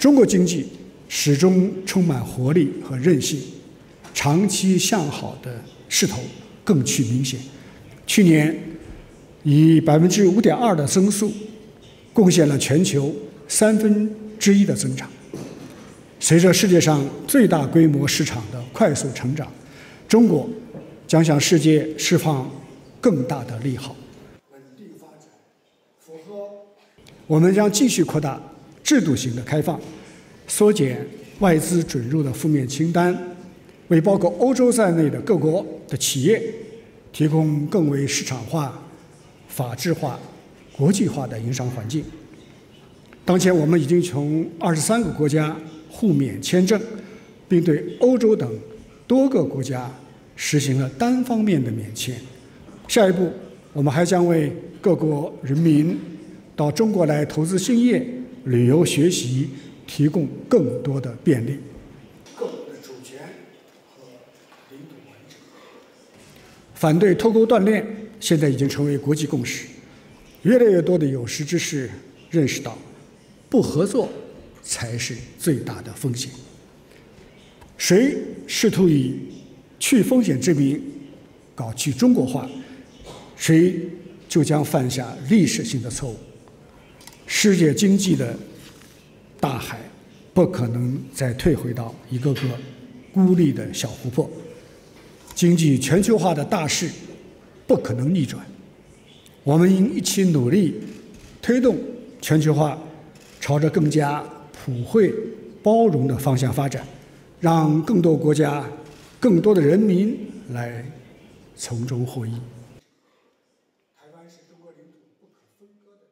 中国经济始终充满活力和韧性，长期向好的势头更趋明显。去年以百分之五点二的增速，贡献了全球三分之一的增长。随着世界上最大规模市场的快速成长，中国将向世界释放更大的利好。稳定发展，符合。我们将继续扩大制度型的开放，缩减外资准入的负面清单，为包括欧洲在内的各国的企业提供更为市场化、法治化、国际化的营商环境。当前，我们已经从二十三个国家。互免签证，并对欧洲等多个国家实行了单方面的免签。下一步，我们还将为各国人民到中国来投资兴业、旅游学习提供更多的便利。反对脱钩断链现在已经成为国际共识，越来越多的有识之士认识到，不合作。才是最大的风险。谁试图以去风险之名搞去中国化，谁就将犯下历史性的错误。世界经济的大海不可能再退回到一个个孤立的小湖泊经济全球化的大势不可能逆转。我们应一起努力推动全球化朝着更加普惠包容的方向发展让更多国家更多的人民来从中获益台湾是中国领土不可分割的